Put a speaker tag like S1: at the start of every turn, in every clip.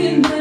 S1: in the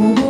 S1: Oh.